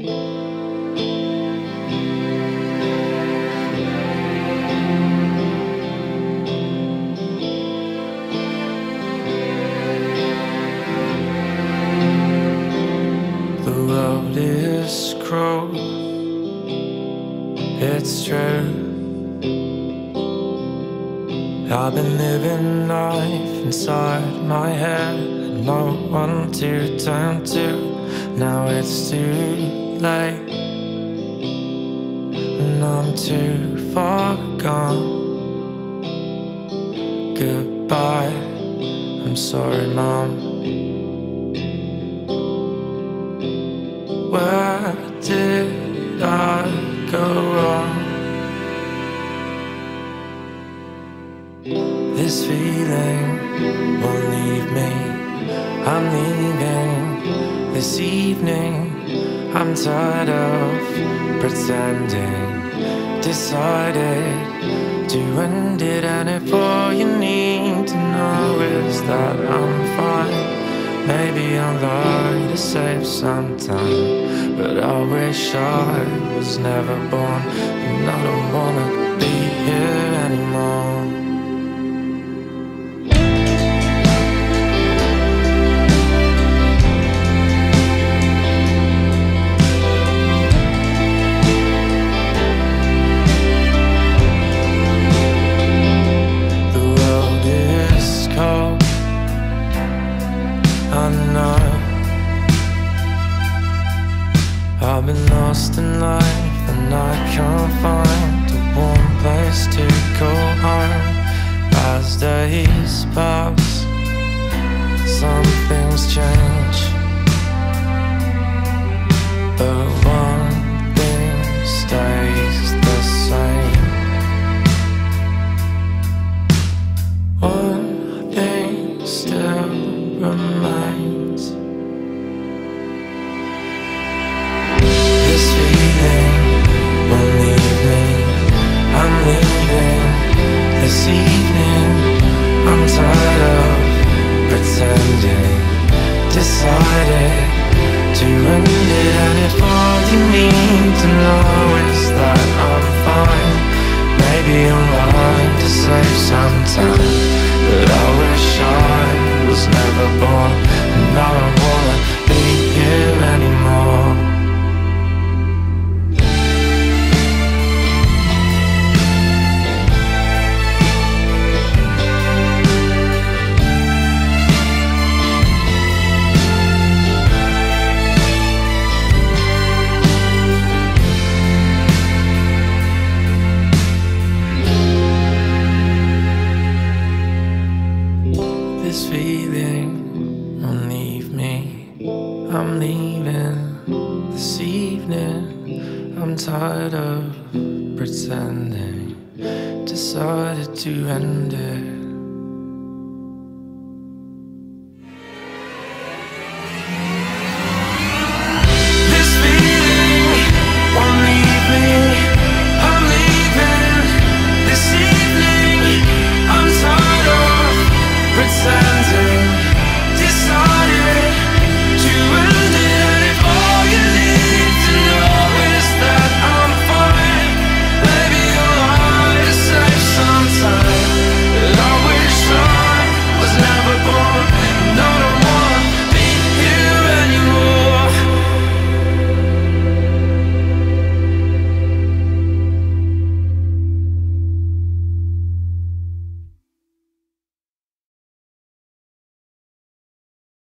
The is cruel, it's true. I've been living life inside my head, no one to turn to. Now it's too late, and I'm too far gone. Goodbye, I'm sorry, Mom. Where did I go wrong? This feeling won't leave me. I'm leaving this evening. I'm tired of pretending. Decided to end it, and if all you need to know is that I'm fine. Maybe I'll lie to save some time, but I wish I was never born, and I don't wanna I've been lost in life and I can't find a warm place to go home. As days pass, some things change. But this This feeling won't leave me. I'm leaving this evening. I'm tired of pretending. Decided to end it.